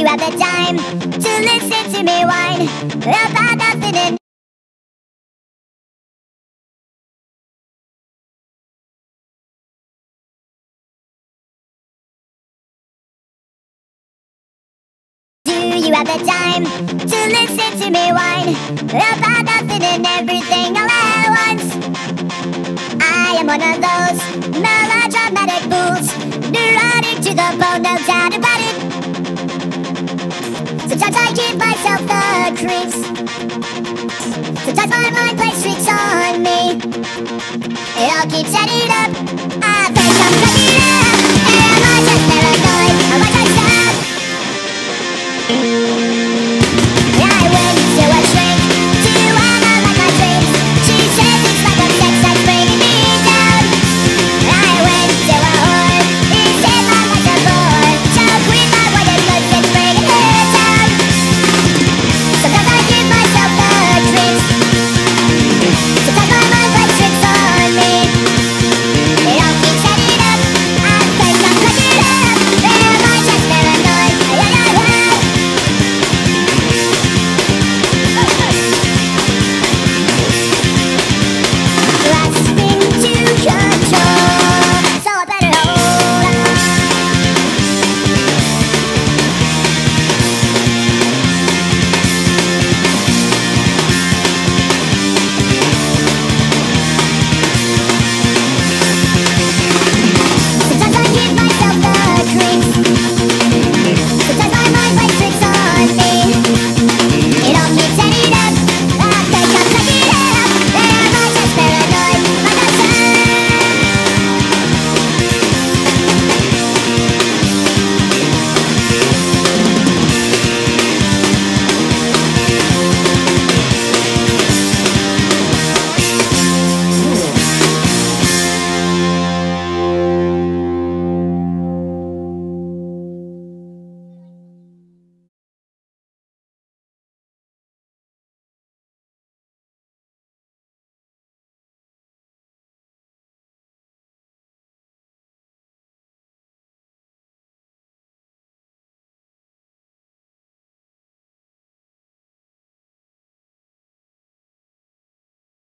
you have the time to listen to me whine about nothing and Do you have the time to listen to me whine about nothing and everything all at once? I am one of those melodramatic fools, neurotic to the bone, no doubt about the creeps. Sometimes my mind plays tricks on me. It all keeps adding up